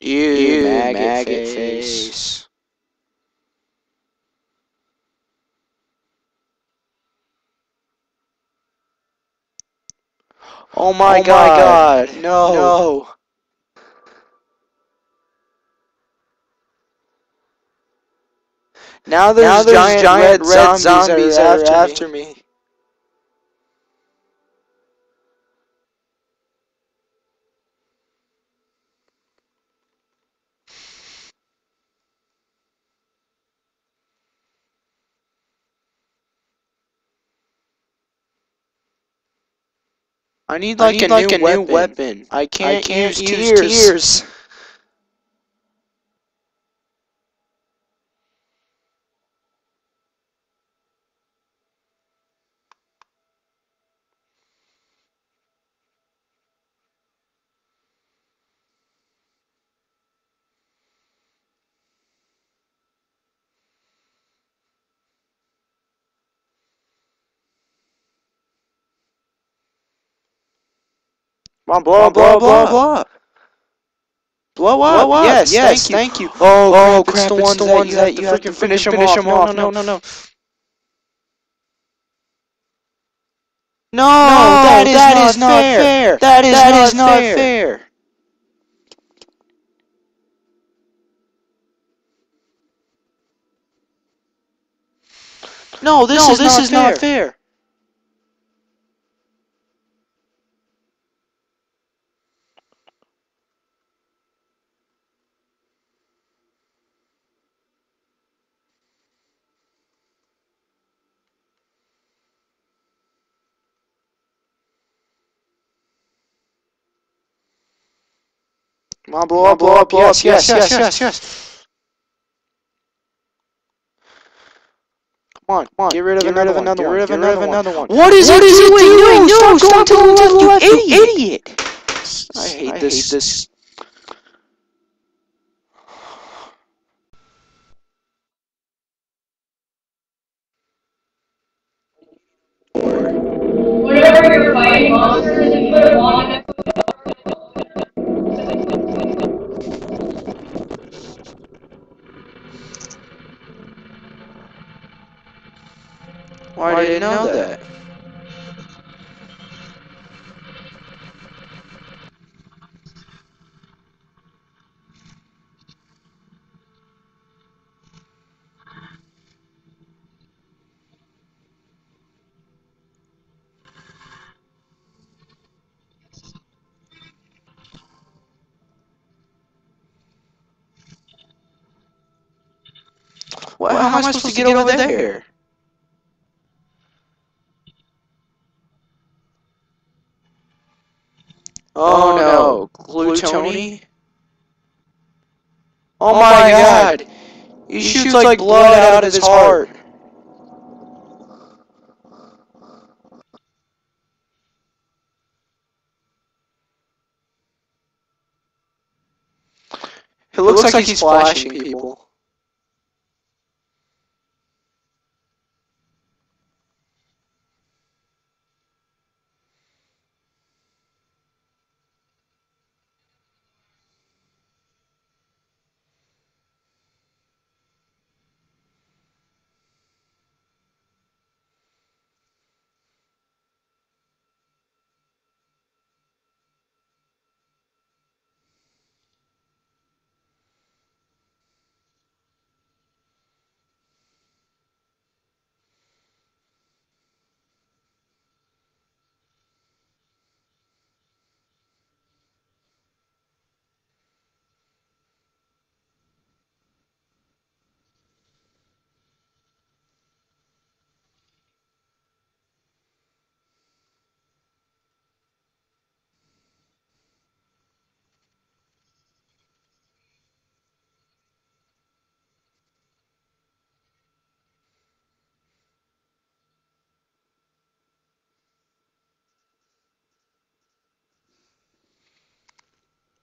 You, You maggot, maggot face. face. Oh my oh my god. God. No. No. Now there's, Now there's giant, giant red, red zombies, zombies that are that after, after me. I need I like, need a, like new a new weapon. weapon. I can't, I can't use, use tears. tears. Come on, blow, Blah, up, blow, blah, up, blow, up. Blow up. Yes, Yes, thank you. thank you. Oh, Oh, crap, crap, it's the ones, that, you have to freaking freaking finish them finish off. 'em No, off. no, no. no, no. No, No, that is, that not, is not fair. fair. That is That not is not fair. fair. No, this no, is, this not, is fair. not fair. On, blow up, blow up, blow up. Yes, yes, yes, yes, yes. Come on, come on. Get rid of Get another rid of one. Get rid of Get rid another of one. another one. What is What it is it doing? doing? No, No, stop going to the left, you idiot. idiot. I hate I this. hate this. Whenever you're fighting monsters, you put them on Why, Why did didn't know that? Well, how, am I supposed to get over there? Oh no, Glue Tony? Oh my god! He shoots like blood out of his heart. It looks, like, he's flashing people.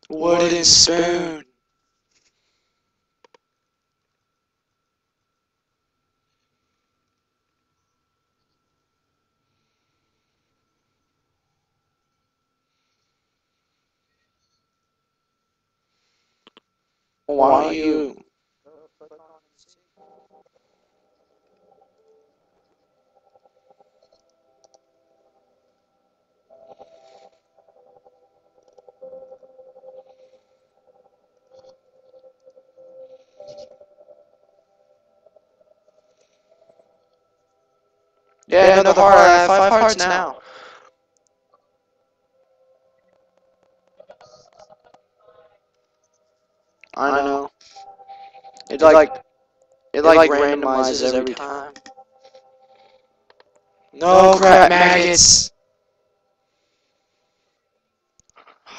Wooden spoon. Why you? Yeah, another heart. I have five hearts now. I know. It like it like randomizes every time. No crap, maggots.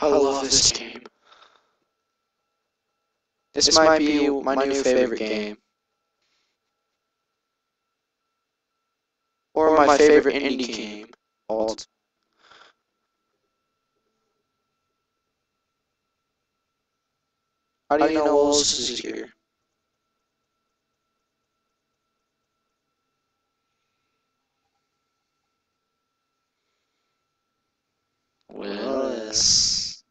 I love this game. This might be my new favorite game. Or my favorite indie game. Alt. How do you know what else is here? Willis.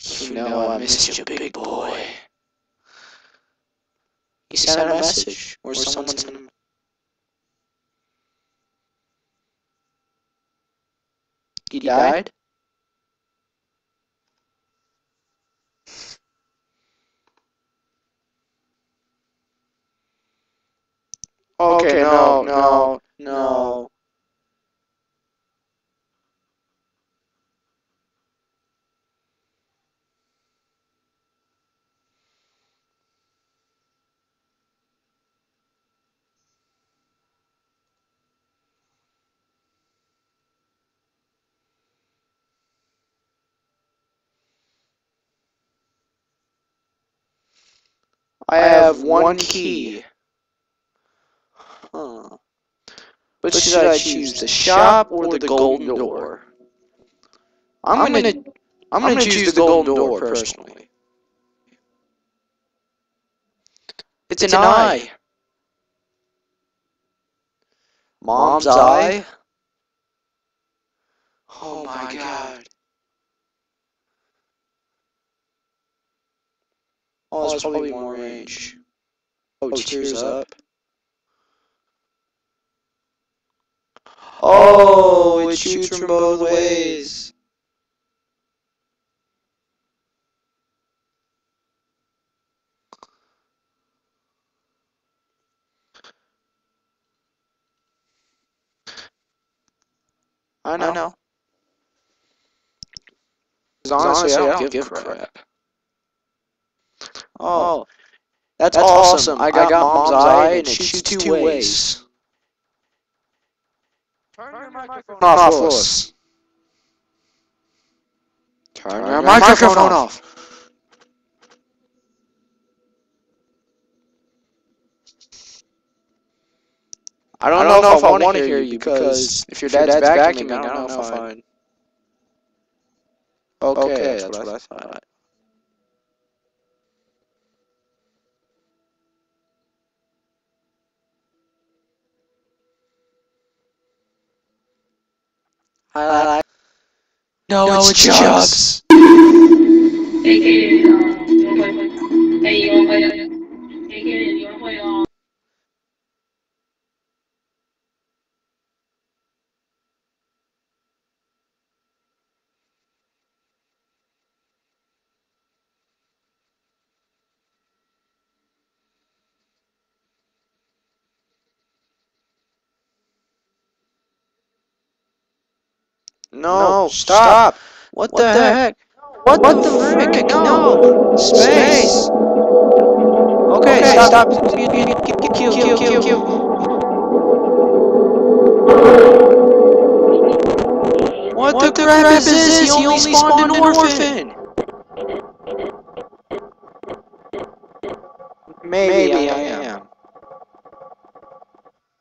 You know I missed you, big boy. He sent a message, or someone sent him. He died? Okay, no, no, no. I have one key. Huh. But should I choose the shop or the golden door? I'm gonna I'm gonna choose the golden door personally. It's an eye. Mom's eye. Oh, oh my god. Oh, there's probably more range. Oh, oh cheers up. Oh, oh it shoots from both ways. I know. I know. honestly, I don't, give, crap. Oh, oh, that's, awesome. I got, mom's, eye and it shoots two ways. Turn your microphone off, Willis. Turn your microphone off. I don't, know, if I want to hear you because if your dad's, vacuuming, I don't know if I. Okay, that's what I thought. I No, no it's, it's Chubbs. AKA, No, stop. What, what the, the heck? What, what the, the frick? No. Space. Okay, okay stop. stop. Kill, kill, kill, kill, kill. What, what the, crap, crap is this? He only spawned an orphan. Maybe, Maybe I, I am.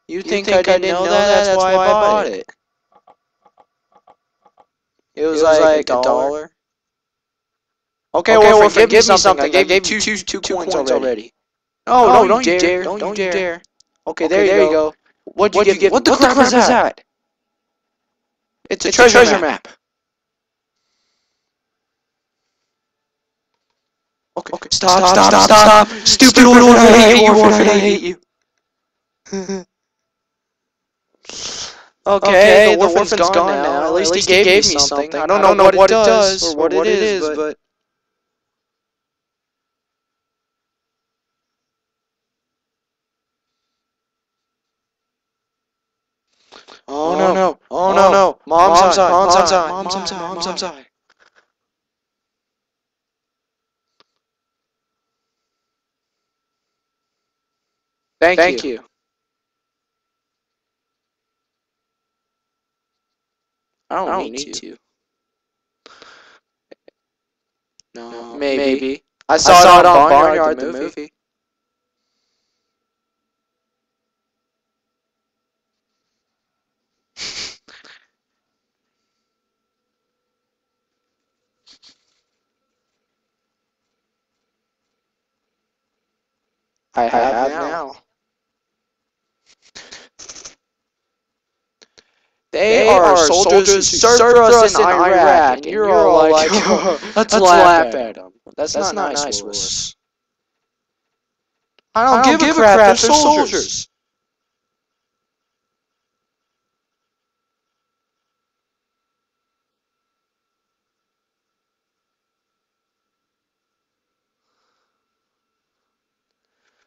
You, you think, think, I didn't know that? That's why I bought it. It was, it was like, like, a dollar. Okay, okay, well, well forgive, me something. something. I gave, I gave you two, two, two coins already. already. Oh, no, no, don't, you dare. Don't, you dare. dare. Okay, okay, there, there you go. go. What'd you What'd give? What the, what crap, crap is that? It's a it's treasure, a treasure map. map. Okay, okay. Stop, stop, stop, stop, Stupid orphan, I hate you, orphan, I hate you. okay, the orphan's gone now. At least he gave me something. I don't know what it does or what it is, but... Oh, oh no, no, oh, oh no, no, mom's eye, mom's eye, mom's eye, mom's eye. Thank, Thank you. you. I don't, I don't need, need to. to. No, maybe. maybe. I saw, I saw it on Barnyard, Barnyard the, movie. movie. I have, I have now. now. They, are soldiers who served for us in Iraq, and you're all like, let's, laugh at them. That's, That's not, not nice, Willis. I don't, I don't give, give, a crap, they're soldiers. soldiers.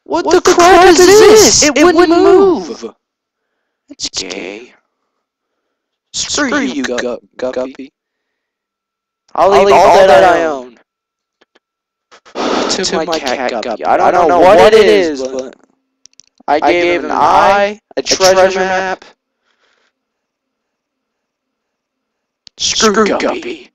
What, what the, the crap, crap is this? It, it wouldn't move. move. It's gay. Screw, Screw you, gu gu Guppy. I'll leave, I'll leave all, all, that, I own to, to my, my, cat, cat Guppy. I don't, I don't know, know what, it is, but I gave, I gave an eye, a treasure, treasure map. Screw, Screw Guppy. Guppy.